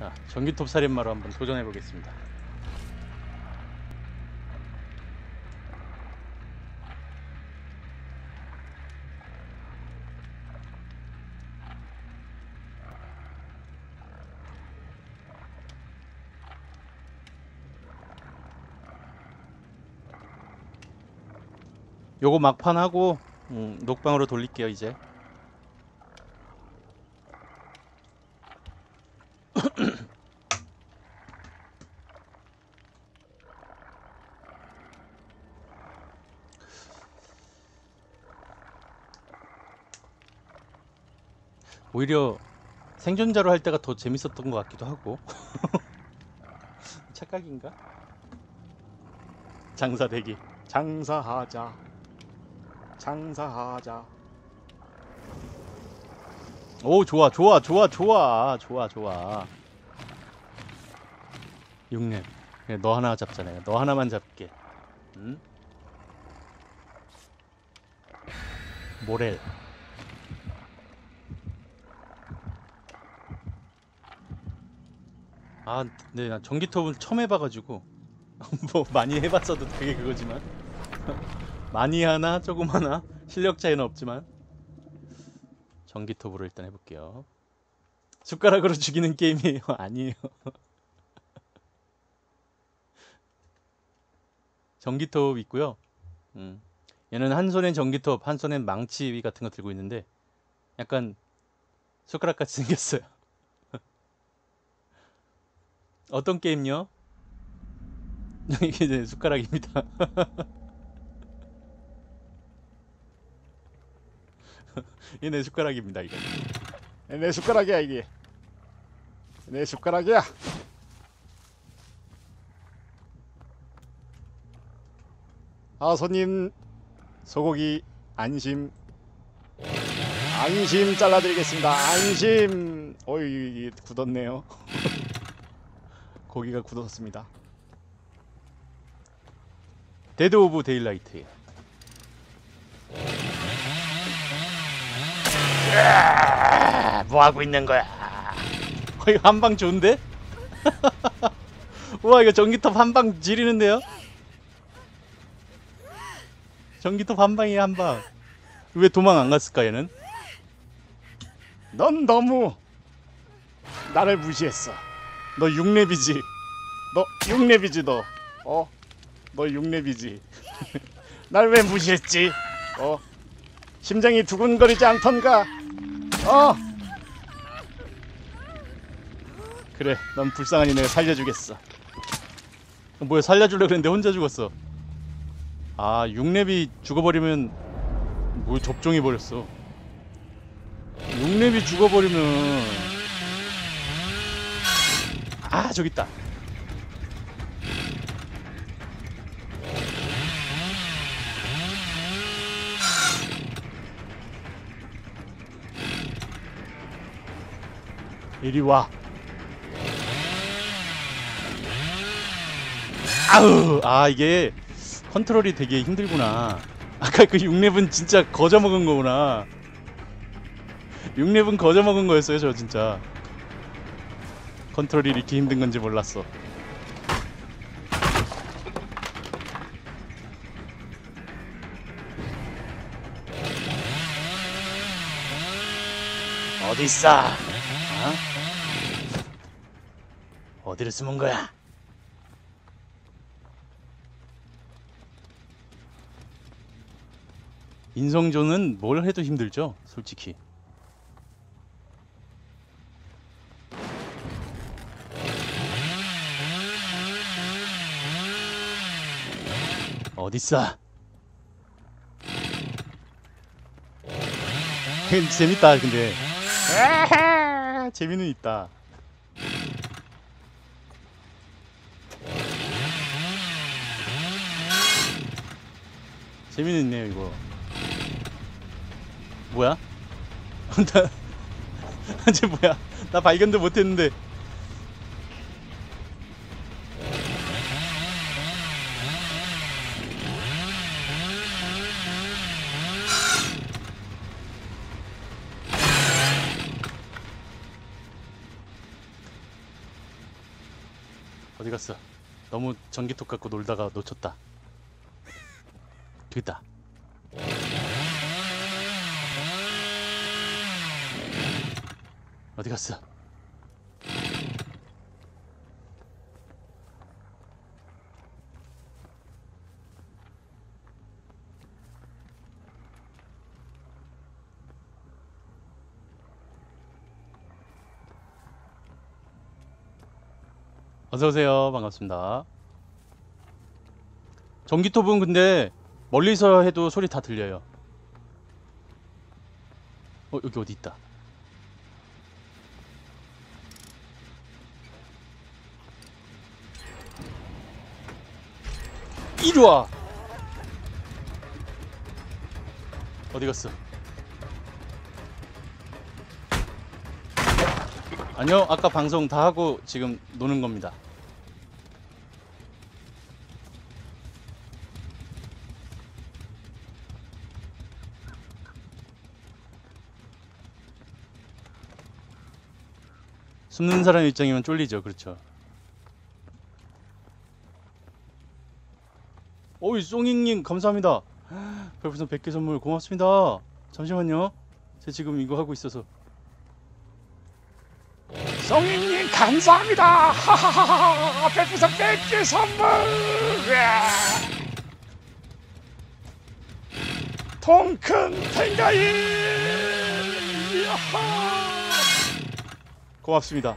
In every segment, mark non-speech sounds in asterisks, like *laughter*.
자, 전기톱 살인마로 한번 도전해 보겠습니다. 요거 막판 하고 음, 녹방으로 돌릴게요 이제. 오히려 생존자로 할 때가 더 재밌었던 것 같기도 하고. *laughs* 착각인가? 장사 대기. 장사하자. 장사하자. 오 좋아 좋아 좋아 좋아 좋아 좋아. 6렙. 그래, 너 하나 잡잖아요. 너 하나만 잡게. 응? 모렐 아, 네, 나 전기톱은 처음 해봐가지고 *laughs* 뭐 많이 해봤어도 되게 그거지만 *laughs* 많이 하나 조금 하나 실력 차이는 없지만 전기톱으로 일단 해볼게요. 숟가락으로 죽이는 게임이에요? *laughs* 아니에요. 전기톱 있고요. 음. 얘는 한 손엔 전기톱, 한 손엔 망치 같은 거 들고 있는데 약간 숟가락 같이 생겼어요. 어떤 게임요? *laughs* 이게 네, 숟가락입니다. *laughs* 이게 내 숟가락입니다. 이거. 내 숟가락이야 이게 내 숟가락이야 아 손님 소고기 안심 안심 잘라드리겠습니다 안심 어이 굳었네요 *laughs* 고기가 굳었습니다 Dead by Daylight. 뭐 하고 있는 거야? 어, 이거 한방 좋은데? *laughs* 우와 이거 전기톱 한방 지리는데요? 전기톱 한 방이야 한 방. 왜 도망 안 갔을까 얘는? 넌 너무 나를 무시했어 너 6렙이지 너 6렙이지 너 어? 너 6렙이지 *laughs* 날 왜 무시했지 어? 심장이 두근거리지 않던가 어? 그래 넌 불쌍하니 내가 살려주겠어. 어, 뭐야 살려주려 그랬는데 혼자 죽었어. 아 6렙이 죽어버리면 뭐 접종해 버렸어. 6렙이 죽어버리면 아 저기 있다. 이리 와. 아우 아 이게 컨트롤이 되게 힘들구나. 아까 그 6렙은 진짜 거저 먹은 거구나. 6렙은 거저 먹은 거였어요 저 진짜. 컨트롤이 이렇게 힘든 건지 몰랐어. 어디 있어? 어? 어디를 숨은 거야? 인성조는 뭘 해도 힘들죠, 솔직히. 어딨어? 재밌다, 근데. 재미는 있다. 재미는 있네요, 이거. 뭐야? *laughs* 나, *laughs* 쟤 뭐야? 나 발견도 못했는데. 너무 전기톱 갖고 놀다가 놓쳤다. 있다. 어디 갔어? 어서 오세요. 반갑습니다. 전기톱은 근데 멀리서 해도 소리 다 들려요. 어 여기 어디 있다. 이리 와. 어디 갔어? 아니요, 아까 방송 다 하고 지금 노는 겁니다. 숨는 사람 입장이면 쫄리죠, 그렇죠. 오이, 송잉님, 감사합니다. 별풍선 100개 선물 고맙습니다. 잠시만요. 제가 지금 이거 하고 있어서. 성인님 감사합니다. 하하하하. 백두산 백개 선물. 으아. 통큰 탱가이. 야하. 고맙습니다.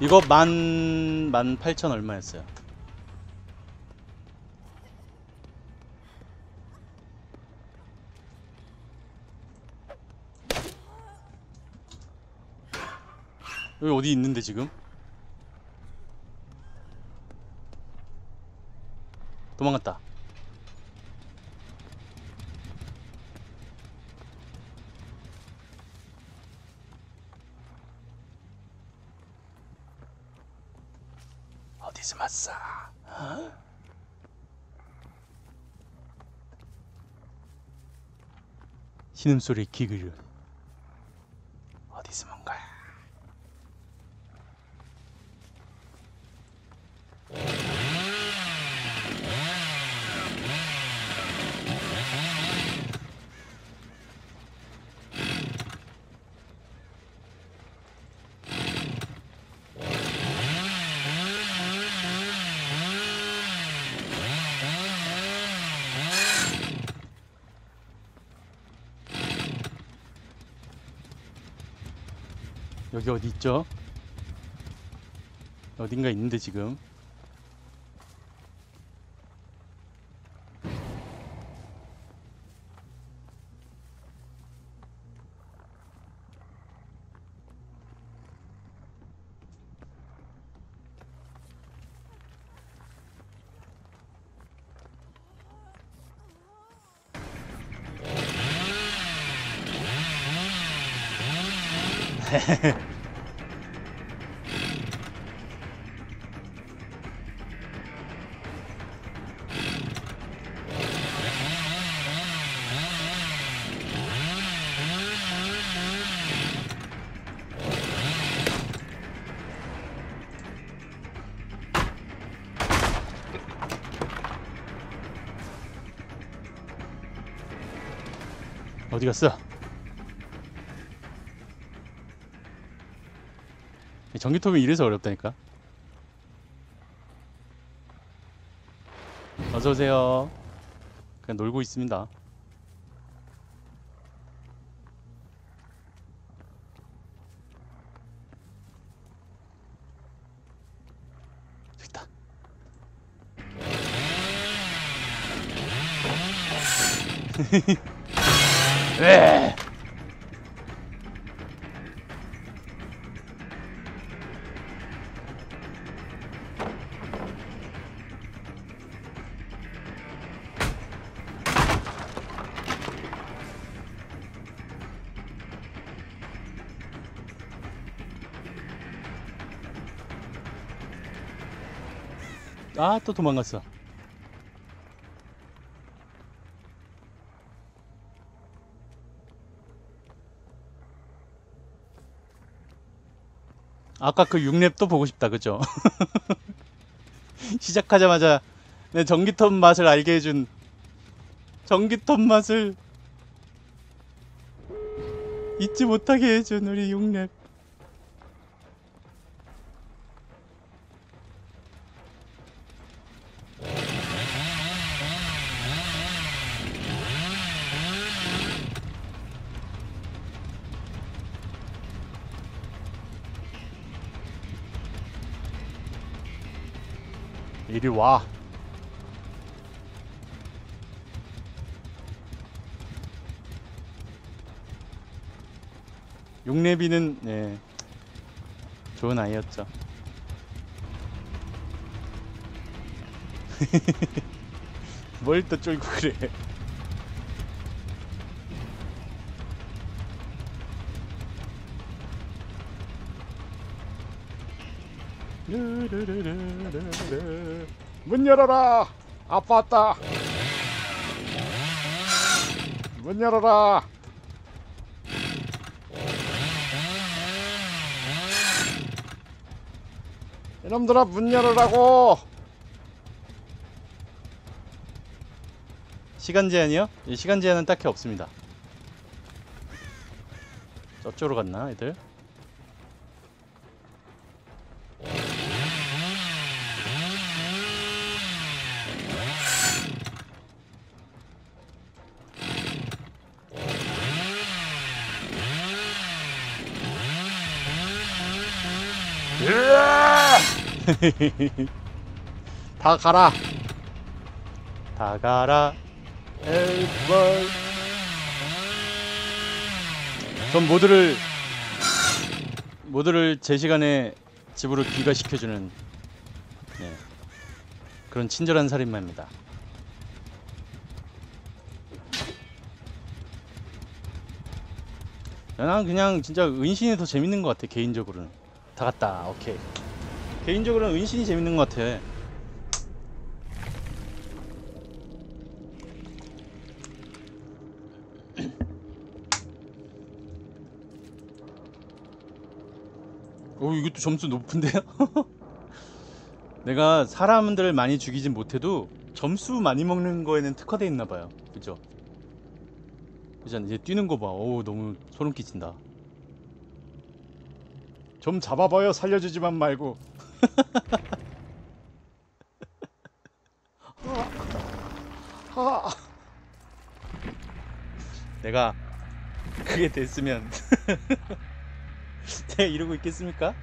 이거 만, 만 팔천 얼마였어요? 여기 어디 있는데 지금? 도망갔다. 왔어? 어? 신음소리 기그려 어디서 뭔 거야? 여기 어디 있죠? 어딘가 있는데 지금 어디 갔어? 전기톱이 이래서 어렵다니까. 어서 오세요. 그냥 놀고 있습니다. *laughs* 왜? 아 또 도망갔어. 아까 그 6렙 또 보고 싶다 그죠? *laughs* 시작하자마자 내 전기톱 맛을 알게 해준 전기톱 맛을 잊지 못하게 해준 우리 6렙 이리 와. 용래비는 네, 좋은 아이였죠. *laughs* 뭘 또 쫄고 그래? 문 열어라. 아빠 왔다. 문 열어라. 이놈들아 문 열어라고. 시간 제한이요? 이 시간 제한은 딱히 없습니다. 저쪽으로 갔나, 애들? *laughs* 다 가라. 다 가라. 에이벌. 전 모두를 모두를 제 시간에 집으로 귀가시켜주는 네, 그런 친절한 살인마입니다. 난 그냥 진짜 은신이 더 재밌는 것 같아 개인적으로는. 다 갔다. 오케이. 개인적으로는 은신이 재밌는 것 같아. *clears throat* 오 이것도 점수 높은데요? *laughs* 내가 사람들을 많이 죽이진 못해도 점수 많이 먹는 거에는 특화돼 있나 봐요. 그죠? 이제 뛰는 거 봐. 오 너무 소름 끼친다. 좀 잡아봐요. 살려주지만 말고. 아, *laughs* 내가 그게 됐으면 *laughs* 제가 이러고 있겠습니까?